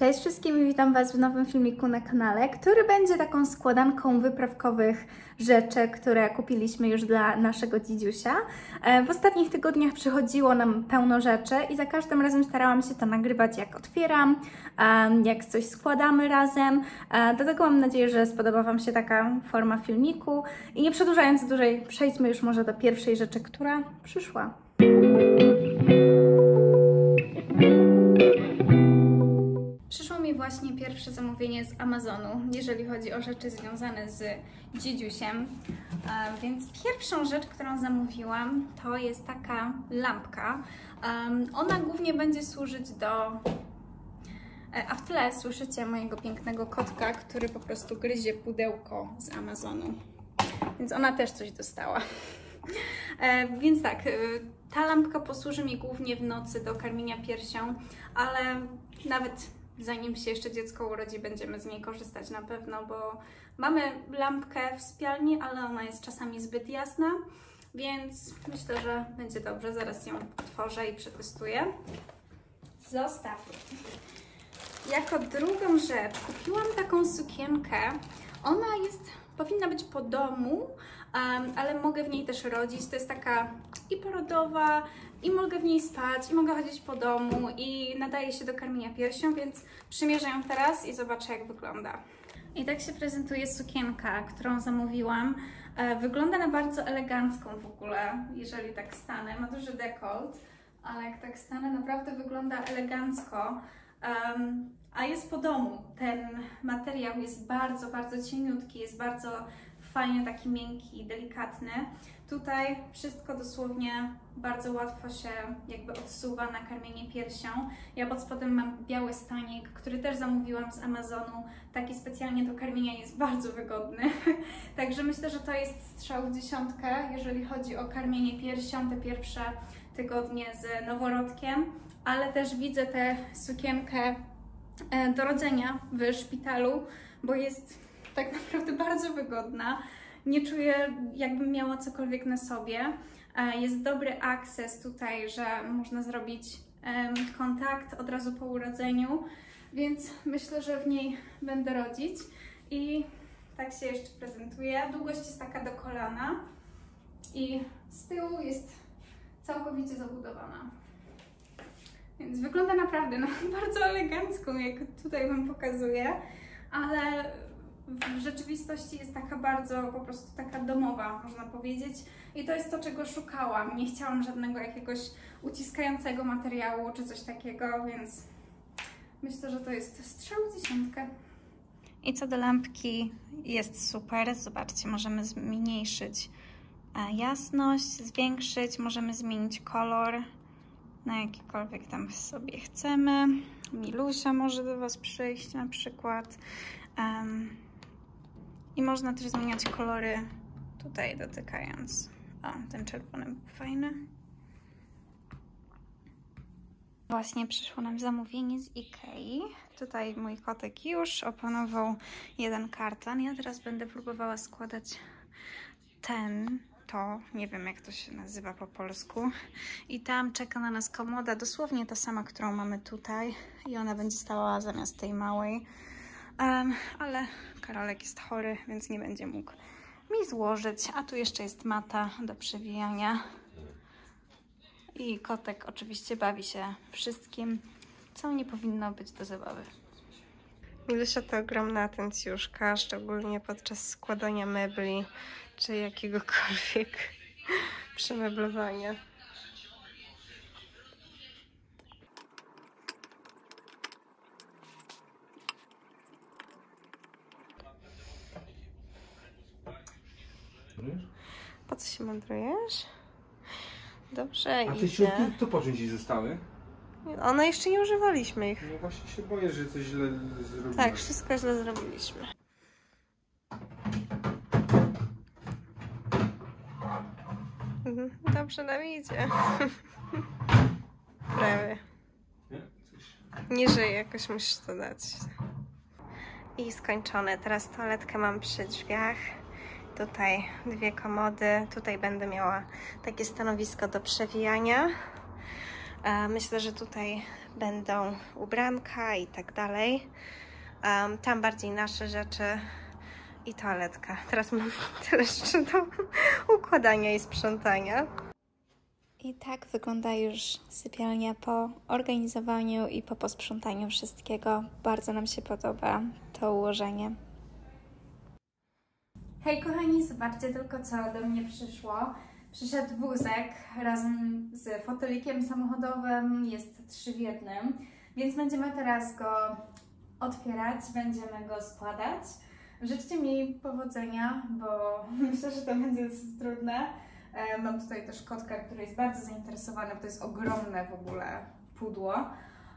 Cześć wszystkim i witam Was w nowym filmiku na kanale, który będzie taką składanką wyprawkowych rzeczy, które kupiliśmy już dla naszego dzidziusia. E, w ostatnich tygodniach przychodziło nam pełno rzeczy i za każdym razem starałam się to nagrywać jak otwieram, jak coś składamy razem. E, dlatego mam nadzieję, że spodoba Wam się taka forma filmiku i nie przedłużając dłużej, przejdźmy już może do pierwszej rzeczy, która przyszła. Właśnie pierwsze zamówienie z Amazonu, jeżeli chodzi o rzeczy związane z dziedziusiem. Więc pierwszą rzecz, którą zamówiłam, to jest taka lampka. Ona głównie będzie służyć do... E, a w tle słyszycie mojego pięknego kotka, który po prostu gryzie pudełko z Amazonu. Więc ona też coś dostała. E, więc tak, e, ta lampka posłuży mi głównie w nocy do karmienia piersią, ale nawet zanim się jeszcze dziecko urodzi, będziemy z niej korzystać na pewno, bo mamy lampkę w sypialni, ale ona jest czasami zbyt jasna, więc myślę, że będzie dobrze. Zaraz ją otworzę i przetestuję. Zostaw. Jako drugą rzecz kupiłam taką sukienkę. Ona jest, powinna być po domu, ale mogę w niej też rodzić. To jest taka i porodowa, i mogę w niej spać, i mogę chodzić po domu, i nadaje się do karmienia piersią, więc przymierzę ją teraz i zobaczę, jak wygląda. I tak się prezentuje sukienka, którą zamówiłam. E, wygląda na bardzo elegancką w ogóle, jeżeli tak stanę. Ma duży dekolt, ale jak tak stanę, naprawdę wygląda elegancko. Um, a jest po domu. Ten materiał jest bardzo, bardzo cieniutki, jest bardzo fajnie taki miękki, delikatny. Tutaj wszystko dosłownie bardzo łatwo się jakby odsuwa na karmienie piersią. Ja pod spodem mam biały stanik, który też zamówiłam z Amazonu. Taki specjalnie do karmienia jest bardzo wygodny. Także myślę, że to jest strzał w dziesiątkę, jeżeli chodzi o karmienie piersią, te pierwsze tygodnie z noworodkiem. Ale też widzę tę sukienkę e, do rodzenia w szpitalu, bo jest tak naprawdę bardzo wygodna nie czuję jakbym miała cokolwiek na sobie. E, jest dobry akces tutaj, że można zrobić kontakt od razu po urodzeniu, więc myślę, że w niej będę rodzić i tak się jeszcze prezentuje. Długość jest taka do kolana i z tyłu jest całkowicie zabudowana. Więc wygląda naprawdę bardzo elegancko, jak tutaj Wam pokazuję, ale w rzeczywistości jest taka bardzo po prostu taka domowa, można powiedzieć. I to jest to, czego szukałam. Nie chciałam żadnego jakiegoś uciskającego materiału czy coś takiego, więc myślę, że to jest strzał dziesiątkę. I co do lampki, jest super. Zobaczcie, możemy zmniejszyć e, jasność, zwiększyć, możemy zmienić kolor na jakikolwiek tam sobie chcemy. Milusia może do Was przyjść na przykład. Um, i można też zmieniać kolory tutaj dotykając. O, ten czerwony był fajny. Właśnie przyszło nam zamówienie z Ikei. Tutaj mój kotek już opanował jeden karton. Ja teraz będę próbowała składać ten, to, nie wiem jak to się nazywa po polsku. I tam czeka na nas komoda, dosłownie ta sama, którą mamy tutaj. I ona będzie stała zamiast tej małej. Um, ale Karolek jest chory, więc nie będzie mógł mi złożyć. A tu jeszcze jest mata do przewijania. I kotek oczywiście bawi się wszystkim, co nie powinno być do zabawy. Milusia to ogromna atencjuszka, szczególnie podczas składania mebli czy jakiegokolwiek przemeblowania. Po co się mądrujesz? Dobrze, A te śrubki to po czym ci zostały? One jeszcze nie używaliśmy ich. No właśnie się boję, że coś źle zrobiłem. Tak, wszystko źle zrobiliśmy. Mhm, dobrze nam idzie. Prawie. Niżej jakoś musisz to dać. I skończone. Teraz toaletkę mam przy drzwiach tutaj dwie komody. Tutaj będę miała takie stanowisko do przewijania. E, myślę, że tutaj będą ubranka i tak dalej. Tam bardziej nasze rzeczy i toaletka. Teraz mam tyle jeszcze do układania i sprzątania. I tak wygląda już sypialnia po organizowaniu i po posprzątaniu wszystkiego. Bardzo nam się podoba to ułożenie. Hej kochani, zobaczcie tylko co do mnie przyszło. Przyszedł wózek razem z fotelikiem samochodowym, jest trzy w jednym, więc będziemy teraz go otwierać, będziemy go składać. Życzcie mi powodzenia, bo myślę, że to będzie dosyć trudne. E, mam tutaj też kotka, który jest bardzo zainteresowany, bo to jest ogromne w ogóle pudło,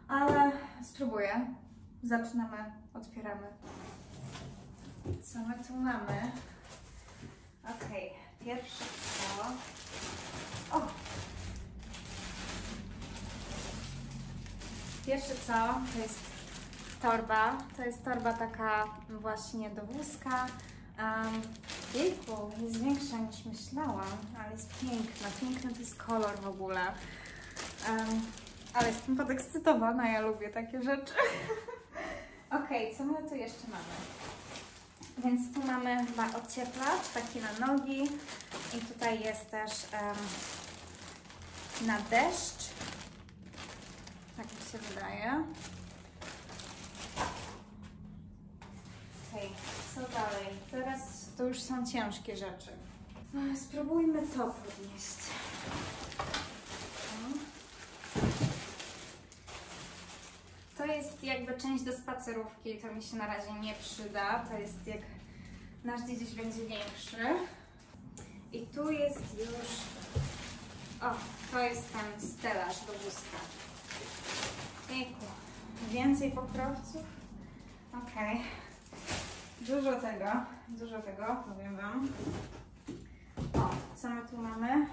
ale spróbuję. Zaczynamy, otwieramy. Co my tu mamy? Okej, okay. Pierwsze co... O! Pierwsze co to jest torba. To jest torba taka właśnie do wózka. Um, jejku, jest większa niż myślałam, ale jest piękna. Piękny to jest kolor w ogóle. Um, ale jestem podekscytowana, ja lubię takie rzeczy. ok, co my tu jeszcze mamy? Więc tu mamy chyba odcieplacz, taki na nogi i tutaj jest też um, na deszcz. Tak mi się wydaje. Okej, okay, co dalej? Teraz to już są ciężkie rzeczy. Spróbujmy to podnieść. To jest jakby część do spacerówki, to mi się na razie nie przyda. To jest jak nasz dziś będzie większy. I tu jest już... O, to jest ten stelaż do wózka. Jejku, więcej pokrowców? Okej. Okay. Dużo tego, dużo tego, powiem Wam. O, co my tu mamy?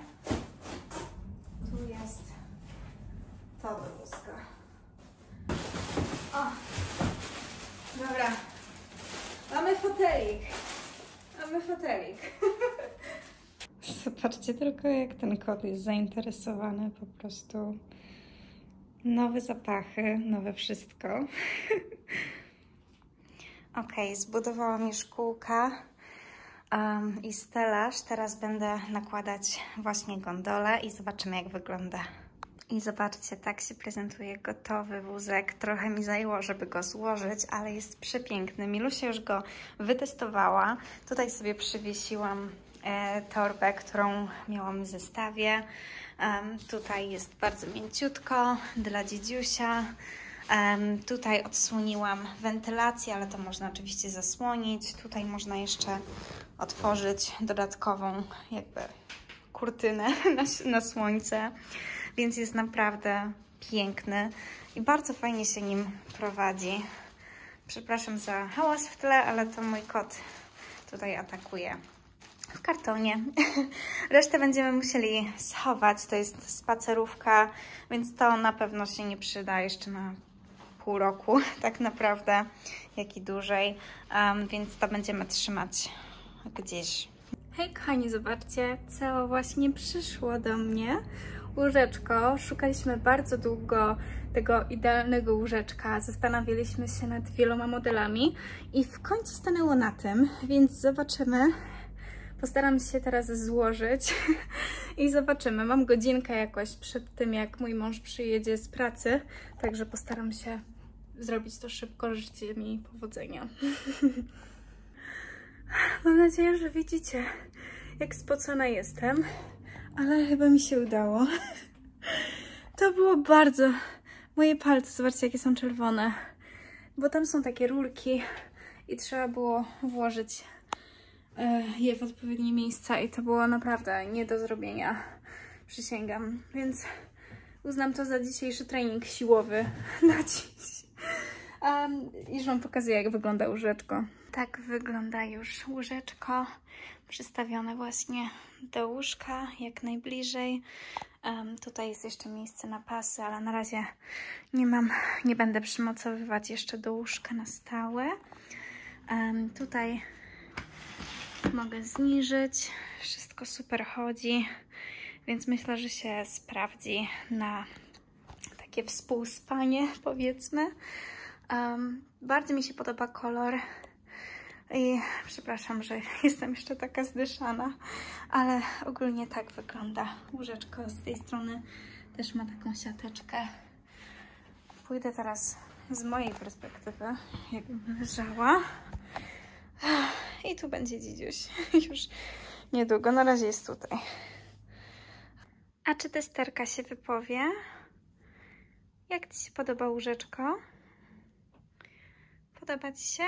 Tu jest to do wózka. O, dobra. Mamy fotelik. Mamy fotelik. Zobaczcie tylko, jak ten kot jest zainteresowany po prostu. Nowe zapachy, nowe wszystko. ok, zbudowałam już kółka um, i stelaż. Teraz będę nakładać właśnie gondolę i zobaczymy, jak wygląda. I zobaczcie, tak się prezentuje gotowy wózek. Trochę mi zajęło, żeby go złożyć, ale jest przepiękny. Milusia już go wytestowała. Tutaj sobie przywiesiłam e, torbę, którą miałam w zestawie. Tutaj jest bardzo mięciutko dla dziedziusia. Tutaj odsłoniłam wentylację, ale to można oczywiście zasłonić. Tutaj można jeszcze otworzyć dodatkową jakby kurtynę na, na słońce więc jest naprawdę piękny i bardzo fajnie się nim prowadzi. Przepraszam za hałas w tle, ale to mój kot tutaj atakuje w kartonie. Resztę będziemy musieli schować. To jest spacerówka, więc to na pewno się nie przyda jeszcze na pół roku, tak naprawdę, jak i dłużej. Um, więc to będziemy trzymać gdzieś. Hej kochani, zobaczcie, co właśnie przyszło do mnie łóżeczko. Szukaliśmy bardzo długo tego idealnego łóżeczka, zastanawialiśmy się nad wieloma modelami i w końcu stanęło na tym, więc zobaczymy. Postaram się teraz złożyć i zobaczymy. Mam godzinkę jakoś przed tym, jak mój mąż przyjedzie z pracy, także postaram się zrobić to szybko. Życzcie mi powodzenia. Mam nadzieję, że widzicie, jak spocona jestem ale chyba mi się udało. To było bardzo... Moje palce, zobaczcie jakie są czerwone. Bo tam są takie rurki i trzeba było włożyć e, je w odpowiednie miejsca i to było naprawdę nie do zrobienia. Przysięgam. Więc uznam to za dzisiejszy trening siłowy na dziś. Um, już Wam pokazuję, jak wygląda łóżeczko. Tak wygląda już łóżeczko, przystawione właśnie do łóżka, jak najbliżej. Um, tutaj jest jeszcze miejsce na pasy, ale na razie nie mam, nie będę przymocowywać jeszcze do łóżka na stałe. Um, tutaj mogę zniżyć, wszystko super chodzi, więc myślę, że się sprawdzi na takie współspanie, powiedzmy. Um, bardzo mi się podoba kolor. I przepraszam, że jestem jeszcze taka zdyszana, ale ogólnie tak wygląda łóżeczko z tej strony. Też ma taką siateczkę. Pójdę teraz z mojej perspektywy, jakbym leżała. I tu będzie dzidziuś. Już niedługo. Na razie jest tutaj. A czy testerka się wypowie? Jak Ci się podoba łóżeczko? Podoba Ci się?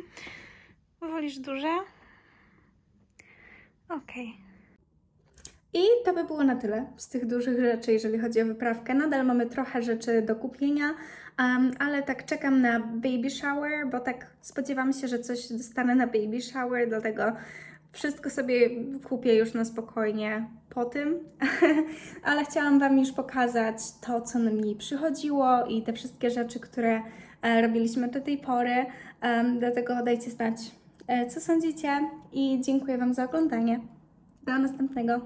Wolisz duże? Okej. I to by było na tyle z tych dużych rzeczy, jeżeli chodzi o wyprawkę. Nadal mamy trochę rzeczy do kupienia, um, ale tak czekam na baby shower, bo tak spodziewam się, że coś dostanę na baby shower, dlatego wszystko sobie kupię już na spokojnie po tym, ale chciałam Wam już pokazać to, co nam mi przychodziło i te wszystkie rzeczy, które robiliśmy do tej pory. Dlatego dajcie znać, e, co sądzicie i dziękuję Wam za oglądanie. Do następnego.